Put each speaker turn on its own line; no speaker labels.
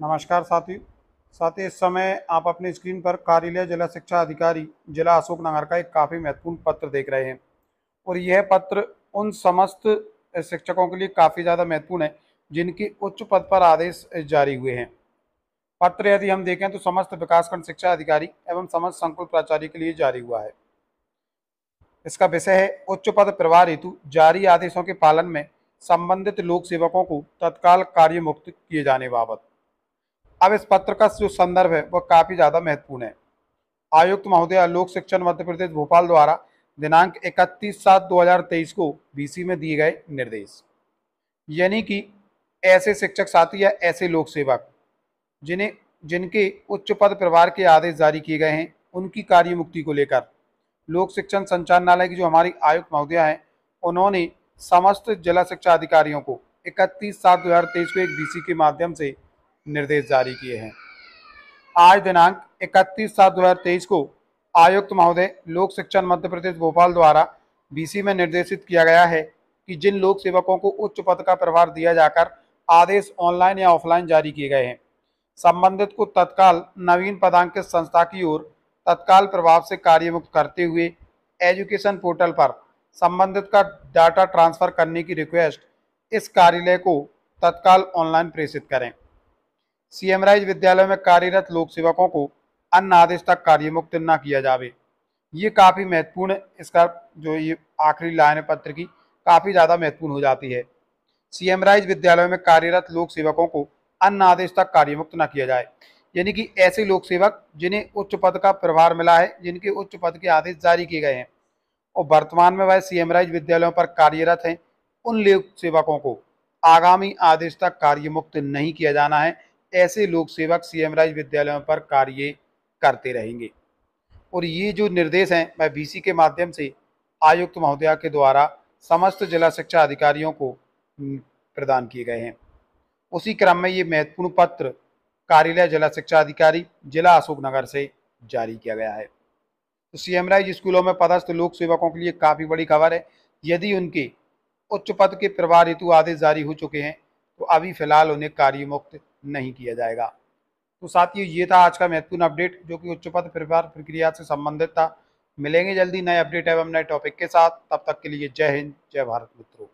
नमस्कार साथी। साथी, इस समय आप अपनी स्क्रीन पर कार्यालय जिला शिक्षा अधिकारी जिला अशोकनगर का एक काफ़ी महत्वपूर्ण पत्र देख रहे हैं। और यह पत्र उन समस्त शिक्षकों के लिए काफ़ी ज़्यादा महत्वपूर्ण है, जिनकी उच्च पद पर आदेश जारी हुए हैं। पत्र यदि हम देखें तो समस्त विकासखंड शिक्षा अधिकारी एवं समस्त संकुल प्राचार्य के लिए जारी हुआ है। इसका विषय है, उच्च पद प्रवाह हेतु जारी आदेशों के पालन में संबंधित लोक सेवकों को तत्काल कार्य मुक्त किए जाने बाबत। अब इस पत्र का जो संदर्भ है वह काफ़ी ज़्यादा महत्वपूर्ण है। आयुक्त महोदय, लोक शिक्षण मध्य प्रदेश भोपाल द्वारा दिनांक 31 सात 2023 को बीसी में दिए गए निर्देश। यानी कि ऐसे शिक्षक साथी या ऐसे लोक सेवक, जिन्हें, जिनके उच्च पद प्रभार के आदेश जारी किए गए हैं, उनकी कार्य मुक्ति को लेकर लोक शिक्षण संचालनालय की जो हमारी आयुक्त महोदया हैं, उन्होंने समस्त जिला शिक्षा अधिकारियों को इकतीस सात दो को एक बीसी के माध्यम से निर्देश जारी किए हैं। आज दिनांक इकतीस सात दो को आयुक्त महोदय लोक शिक्षण मध्य प्रदेश भोपाल द्वारा बीसी में निर्देशित किया गया है कि जिन लोक सेवकों को उच्च पद का प्रभार दिया जाकर आदेश ऑनलाइन या ऑफलाइन जारी किए गए हैं। संबंधित को तत्काल नवीन पदांकित संस्था की ओर तत्काल प्रभाव से कार्यमुक्त करते हुए एजुकेशन पोर्टल पर संबंधित का डाटा ट्रांसफ़र करने की रिक्वेस्ट इस कार्यालय को तत्काल ऑनलाइन प्रेषित करें। सीएम राइज विद्यालय में कार्यरत लोक सेवकों को अन्य आदेश तक कार्य मुक्त न किया जावे। ये काफ़ी महत्वपूर्ण इसका जो ये आखिरी लाइन पत्र की काफ़ी ज़्यादा महत्वपूर्ण हो जाती है। सीएम राइज विद्यालय में कार्यरत लोक सेवकों को अन्य आदेश तक कार्यमुक्त न किया जाए। यानी कि ऐसे लोक सेवक जिन्हें उच्च पद का प्रभार मिला है, जिनके उच्च पद के आदेश जारी किए गए हैं। और वर्तमान में वह सीएम राइज विद्यालयों पर कार्यरत हैं, उन लोक सेवकों को आगामी आदेश तक कार्यमुक्त नहीं किया जाना है। ऐसे लोक सेवक सीएम राज विद्यालयों पर कार्य करते रहेंगे। और ये जो निर्देश हैं वह बीसी के माध्यम से आयुक्त महोदया के द्वारा समस्त जिला शिक्षा अधिकारियों को प्रदान किए गए हैं। उसी क्रम में ये महत्वपूर्ण पत्र कार्यालय जिला शिक्षा अधिकारी जिला अशोकनगर से जारी किया गया है। तो सीएम राइज स्कूलों में पदस्थ लोक सेवकों के लिए काफ़ी बड़ी खबर है। यदि उनके उच्च पद के प्रभार हेतु आदेश जारी हो चुके हैं तो अभी फ़िलहाल उन्हें कार्य मुक्त नहीं किया जाएगा। तो साथियों, ये था आज का महत्वपूर्ण अपडेट, जो कि उच्च पद प्रभार प्रक्रिया से संबंधित था। मिलेंगे जल्दी नए अपडेट एवं नए टॉपिक के साथ। तब तक के लिए जय हिंद, जय भारत मित्रों।